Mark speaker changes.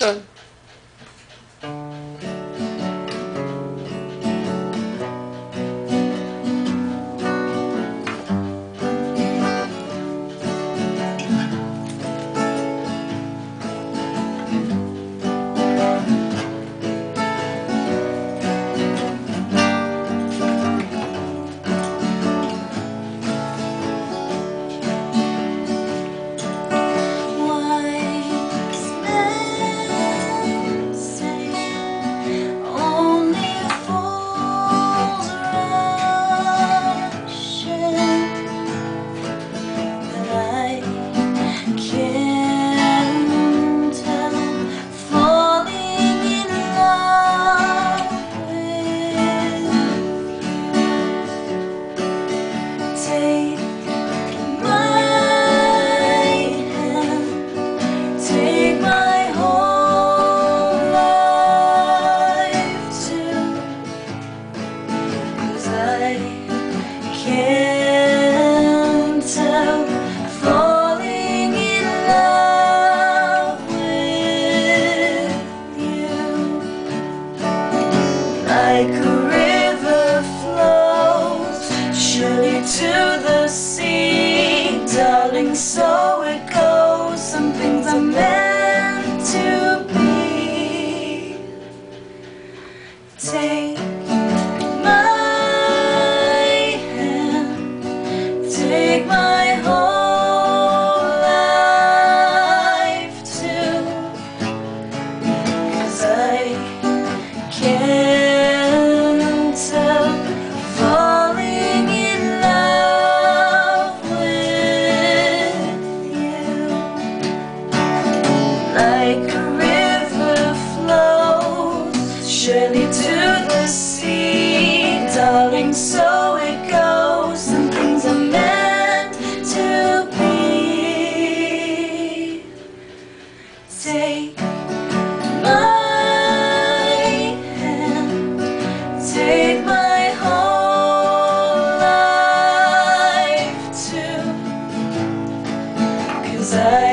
Speaker 1: что? to the sea, darling, so it goes, some things are meant to be. Take say